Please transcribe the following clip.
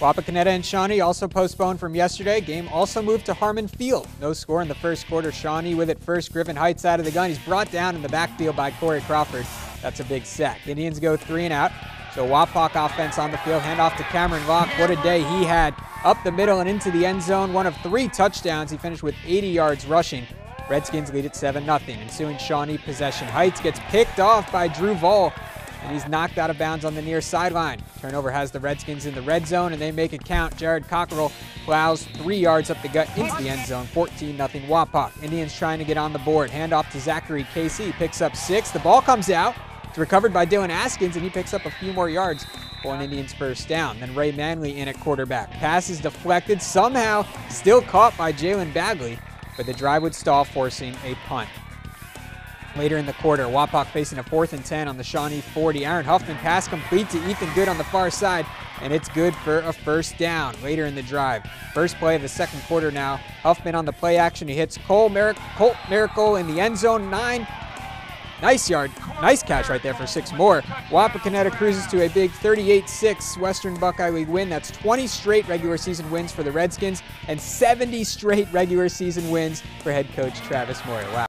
Wapakoneta and Shawnee also postponed from yesterday. Game also moved to Harmon Field. No score in the first quarter. Shawnee with it first. Griffin Heights out of the gun. He's brought down in the backfield by Corey Crawford. That's a big sack. Indians go three and out. So Wapak offense on the field. Handoff to Cameron Locke. What a day he had up the middle and into the end zone. One of three touchdowns. He finished with 80 yards rushing. Redskins lead at 7 0. Ensuing Shawnee possession. Heights gets picked off by Drew Vall and he's knocked out of bounds on the near sideline. Turnover has the Redskins in the red zone, and they make it count. Jared Cockerell plows three yards up the gut into the end zone, 14 0 Wapak. Indians trying to get on the board. Handoff to Zachary Casey, picks up six. The ball comes out. It's recovered by Dylan Askins, and he picks up a few more yards for an Indians first down. Then Ray Manley in at quarterback. Pass is deflected, somehow still caught by Jalen Bagley, but the drive would stall, forcing a punt. Later in the quarter, Wapak facing a fourth and 10 on the Shawnee 40. Aaron Huffman pass complete to Ethan Good on the far side, and it's good for a first down later in the drive. First play of the second quarter now. Huffman on the play action. He hits Cole Mer- Colt Miracle in the end zone. Nine. Nice yard. Nice catch right there for six more. Wapakoneta cruises to a big 38-6 Western Buckeye League win. That's 20 straight regular season wins for the Redskins and 70 straight regular season wins for head coach Travis Moyer. Wow.